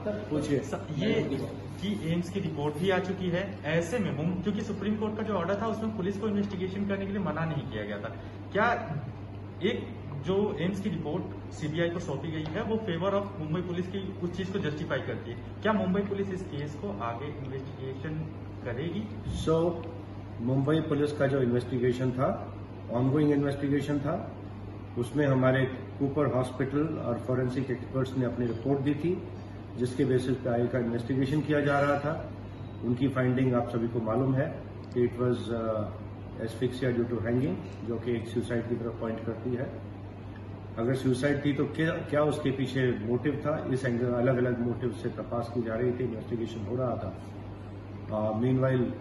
पूछिए। ये कि एम्स की रिपोर्ट भी आ चुकी है ऐसे में क्योंकि सुप्रीम कोर्ट का जो ऑर्डर था उसमें पुलिस को इन्वेस्टिगेशन करने के लिए मना नहीं किया गया था। क्या एक जो एम्स की रिपोर्ट सीबीआई को सौंपी गई है वो फेवर ऑफ़ मुंबई पुलिस की उस चीज़ को जस्टिफाई करती है? क्या मुंबई पुलिस इस केस को आगे इन्वेस्टिगेशन करेगी? सो so, मुंबई पुलिस का जो इन्वेस्टिगेशन था ऑनगोइंग इन्वेस्टिगेशन था उसमें हमारे कूपर हॉस्पिटल और फॉरेंसिक एक्सपर्ट्स ने अपनी रिपोर्ट दी थी। जिसके बेसिस पे आई का इन्वेस्टिगेशन किया जा रहा था उनकी फाइंडिंग आप सभी को मालूम है कि it was asphyxia due to hanging जो कि एक सुसाइड की तरफ़ पॉइंट करती है। अगर सुसाइड थी तो क्या, उसके पीछे मोटिव था? इस एंगल अलग अलग मोटिव से तपास की जा रही थी इन्वेस्टिगेशन हो रहा था। मीन वाइल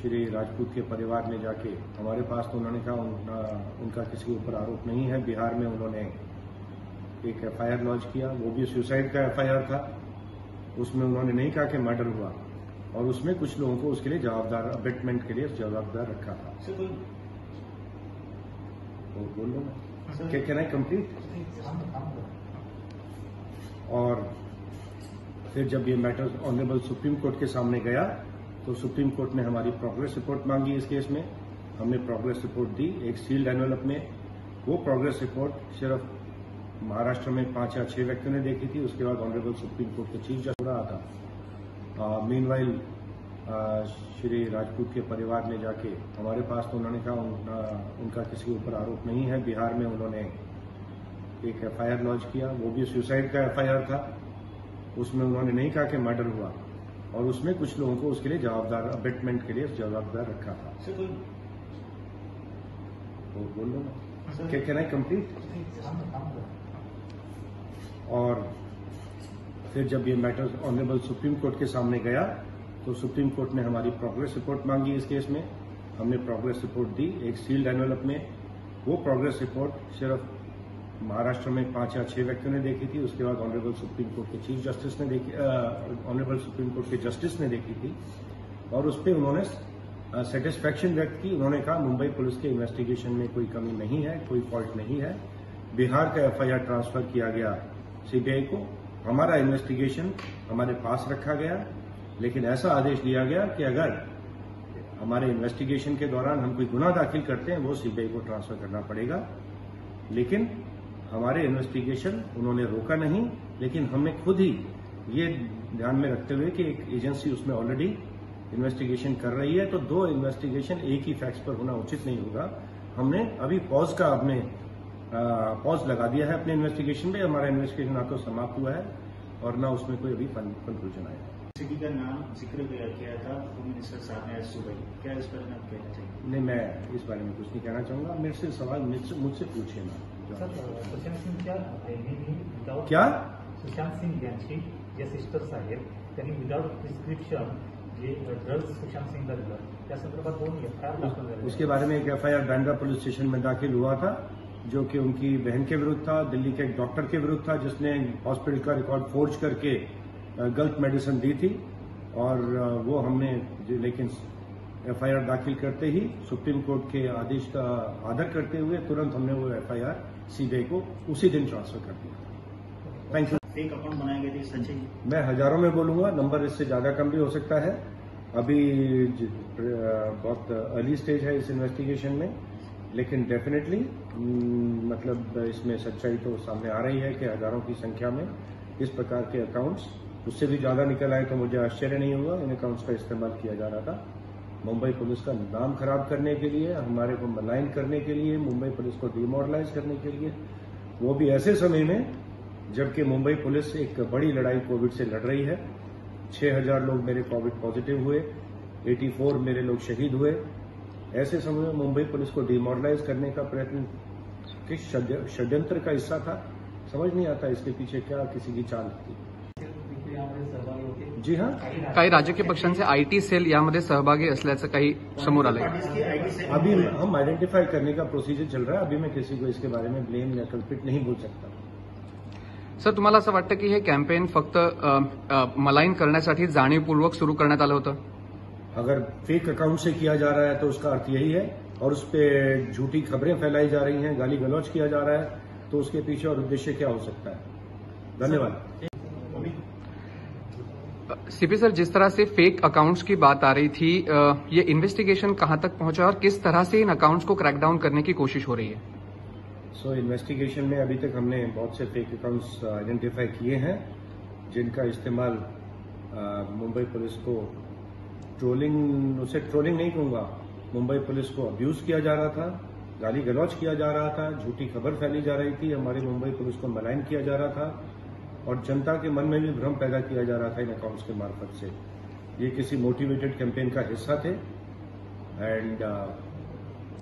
श्री राजपूत के परिवार ने जाके हमारे पास तो उन्होंने कहा उनका, उनका किसी ऊपर आरोप नहीं है। बिहार में उन्होंने एक एफआईआर लॉन्च किया वो भी सुसाइड का एफआईआर था। उसमें उन्होंने नहीं कहा कि मर्डर हुआ। और उसमें कुछ लोगों को उसके लिए जवाबदार अबेटमेंट के लिए जवाबदार रखा था। तो बोल। लो ना कैन आई कंप्लीट और फिर जब ये मैटर ऑनरेबल सुप्रीम कोर्ट के सामने गया तो सुप्रीम कोर्ट ने हमारी प्रोग्रेस रिपोर्ट मांगी इस केस में। हमने प्रोग्रेस रिपोर्ट दी एक सील्ड एनवेलप में। वो प्रोग्रेस रिपोर्ट सिर्फ़ महाराष्ट्र में पाँच या छह व्यक्तियों ने देखी थी उसके बाद ऑनरेबल सुप्रीम कोर्ट के चीफ जज हो रहा था। मीन वाइल श्री राजपूत के परिवार ने जाके हमारे पास तो उन्होंने कहा उनका, उनका किसी ऊपर आरोप नहीं है। बिहार में उन्होंने एक एफआईआर लॉन्च किया। वो भी सुसाइड का एफआईआर था। उसमें उन्होंने नहीं कहा कि मर्डर हुआ। और उसमें कुछ लोगों को उसके लिए जवाबदार अबेटमेंट के लिए जवाबदार रखा था। तो बोल लो ना। कैन आई कंप्लीट और फिर जब ये मैटर ऑनरेबल सुप्रीम कोर्ट के सामने गया तो सुप्रीम कोर्ट ने हमारी प्रोग्रेस रिपोर्ट मांगी इस केस में। हमने प्रोग्रेस रिपोर्ट दी, एक सील्ड एनवेलप में। वो प्रोग्रेस रिपोर्ट सिर्फ़ महाराष्ट्र में पाँच या छह व्यक्तियों ने देखी थी, उसके बाद ऑनरेबल सुप्रीम कोर्ट के चीफ जस्टिस ने देखी ऑनरेबल सुप्रीम कोर्ट के जस्टिस ने देखी थी। और उस पर उन्होंने सेटिस्फैक्शन व्यक्त की। उन्होंने कहा, मुंबई पुलिस के इन्वेस्टिगेशन में कोई कमी नहीं है, कोई फॉल्ट नहीं है। बिहार का एफआईआर ट्रांसफ़र किया गया सीबीआई को, हमारा इन्वेस्टिगेशन हमारे पास रखा गया, लेकिन ऐसा आदेश दिया गया कि अगर हमारे इन्वेस्टिगेशन के दौरान हम कोई गुना दाखिल करते हैं, वो सीबीआई को ट्रांसफ़र करना पड़ेगा। लेकिन हमारे इन्वेस्टिगेशन उन्होंने रोका नहीं, लेकिन हमने खुद ही ये ध्यान में रखते हुए कि एक एजेंसी उसमें ऑलरेडी इन्वेस्टिगेशन कर रही है तो दो इन्वेस्टिगेशन एक ही फैक्ट्स पर होना उचित नहीं होगा। हमने अभी पॉज का अपने पॉज लगा दिया है अपने इन्वेस्टिगेशन में हमारा इन्वेस्टिगेशन ना तो समाप्त हुआ है और ना उसमें कोई अभी कंक्लूजन आया। सिटी का नाम ज़िक्र किया था होम मिनिस्टर साहब ने आज सुबह। क्या इस पर आप कहना चाहिए? नहीं मैं इस बारे में कुछ नहीं कहना चाहूँगा। मेरे से सवाल मुझसे पूछे पूछिए ना सुशांत बहिणींनी विदाउट क्या? सुशांत सिंग यांची जे सिस्टर्स आहेत त्यांनी विदाउट प्रिस्क्रिप्शन जे ड्रग्ज सुशांत सिंगला दिलं त्या संदर्भात दोन एफ़ आय आर दाखल उसके बारे में एक एफआईआर बैंड्रा पुलिस स्टेशन में दाखिल हुआ था। जो कि उनकी बहन के विरुद्ध था दिल्ली के एक डॉक्टर के विरुद्ध था जिसने हॉस्पिटल का रिकॉर्ड फोर्ज करके गलत मेडिसिन दी थी। और वो हमने लेकिन एफआईआर दाखिल करते ही सुप्रीम कोर्ट के आदेश का आदर करते हुए तुरंत हमने वो एफआईआर सीबीआई को उसी दिन ट्रांसफ़र कर दिया। थैंक यू फेक अकाउंट बनाए गए थे सच्चे मैं हज़ारों में बोलूँगा नंबर इससे ज़्यादा कम भी हो सकता है। अभी बहुत अर्ली स्टेज है इस इन्वेस्टिगेशन में। लेकिन डेफिनेटली मतलब इसमें सच्चाई तो सामने आ रही है कि हज़ारों की संख्या में इस प्रकार के अकाउंट्स उससे भी ज़्यादा निकल आए तो मुझे आश्चर्य नहीं हुआ इन अकाउंट्स का इस्तेमाल किया जा रहा था। मुंबई पुलिस का नाम खराब करने के लिए, हमारे को मलाइन करने के लिए, मुंबई पुलिस को डिमोरलाइज करने के लिए। वो भी ऐसे समय में, जबकि मुंबई पुलिस एक बड़ी लड़ाई कोविड से लड़ रही है। 6000 लोग मेरे कोविड पॉजिटिव हुए 84 मेरे लोग शहीद हुए। ऐसे समय में मुंबई पुलिस को डिमोरलाइज करने का प्रयत्न किस षड्य- षड्यंत्र का हिस्सा था? समझ नहीं आता इसके पीछे क्या किसी की चाल थी। जी हाँ। काही राजकीय पक्षांचे आयटी सेल यामध्ये सहभागी असल्याचं काही समोर आलंय. अभी हम आइडेंटिफाई करने का प्रोसीजर चल रहा है। अभी मैं किसी को इसके बारे में ब्लेम या कल्पिट नहीं बोल सकता। सर तुम्हाला असं वाटतं की हे कॅम्पेन फक्त मलाईन करण्यासाठी जाणीवपूर्वक सुरू करण्यात आलं होतं? अगर फेक अकाउंट से किया जा रहा है तो उसका अर्थ यही है और उस पर झूठी खबरें फैलाई जा रही हैं गाली गलौज किया जा रहा है तो उसके पीछे और उद्देश्य क्या हो सकता है? धन्यवाद। सीपी सर जिस तरह से फेक अकाउंट्स की बात आ रही थी ये इन्वेस्टिगेशन कहाँ तक पहुँचा और किस तरह से इन अकाउंट्स को क्रैकडाउन करने की कोशिश हो रही है? सो so, इन्वेस्टिगेशन में अभी तक हमने बहुत से फेक अकाउंट्स आइडेंटिफाई किए हैं जिनका इस्तेमाल मुंबई पुलिस को ट्रोलिंग, उसे ट्रोलिंग नहीं कहूँगा। मुंबई पुलिस को अब्यूज किया जा रहा था, गाली गलौज किया जा रहा था, झूठी खबर फैली जा रही थी, हमारी मुंबई पुलिस को मलाइन किया जा रहा था, और जनता के मन में भी भ्रम पैदा किया जा रहा था इन अकाउंट्स के मार्फत से। ये किसी मोटिवेटेड कैंपेन का हिस्सा थे एंड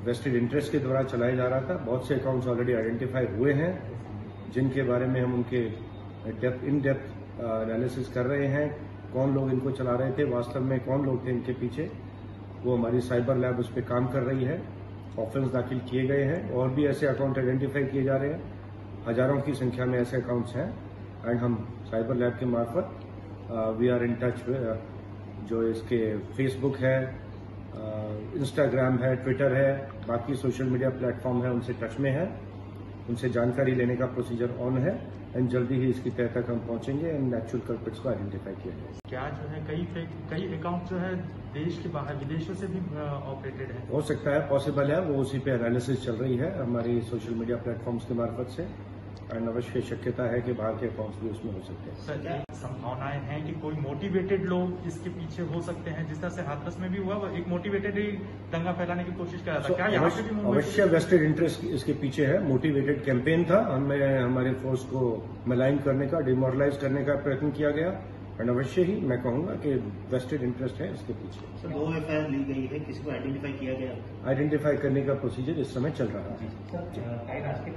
वेस्टेड इंटरेस्ट के द्वारा चलाया जा रहा था। बहुत से अकाउंट्स ऑलरेडी आइडेंटिफाई हुए हैं, जिनके बारे में हम उनके डेप्थ इन डेप्थ एनालिसिस कर रहे हैं। कौन लोग इनको चला रहे थे, वास्तव में कौन लोग थे इनके पीछे, वो हमारी साइबर लैब उस पर काम कर रही है ऑफेंस दाखिल किए गए हैं, और भी ऐसे अकाउंट आइडेंटिफाई किए जा रहे हैं, हज़ारों की संख्या में ऐसे अकाउंट्स हैं एंड हम साइबर लैब के मार्फत वी आर इन टच जो इसके फेसबुक है इंस्टाग्राम है ट्विटर है, बाकी सोशल मीडिया प्लेटफॉर्म है, उनसे टच में है, उनसे जानकारी लेने का प्रोसीजर ऑन है एंड जल्दी ही इसकी तय तक हम पहुँचेंगे एंड नेचुरल कल्पिट्स को आइडेंटिफाई किया जाएगा क्या जो है कई फेक कई अकाउंट जो है देश के बाहर विदेशों से भी ऑपरेटेड है? हो सकता है पॉसिबल है वो उसी पे एनालिसिस चल रही है हमारी सोशल मीडिया प्लेटफॉर्म्स के मार्फत से। एंड अवश्य शक्यता है कि बाहर के अकाउंट्स भी उसमें हो सकते हैं। सर ये संभावनाएँ हैं कि कोई मोटिवेटेड लोग इसके पीछे हो सकते हैं जिस तरह से हाथरस में भी हुआ वो एक मोटिवेटेड ही दंगा फैलाने की कोशिश कर रहा था। So, क्या यहाँ पे भी अवश्य वेस्टेड इंटरेस्ट इसके पीछे है। मोटिवेटेड कैंपेन था। हमें हमारे फोर्स को मलाइन करने का डिमोरलाइज करने का प्रयत्न किया गया। एंड अवश्य ही मैं कहूँगा कि वेस्टेड इंटरेस्ट है इसके पीछे। सर दो एफ़ ली गई है। किसी को आइडेंटिफाई किया गया? आइडेंटिफाई करने का प्रोसीजर इस समय चल रहा है।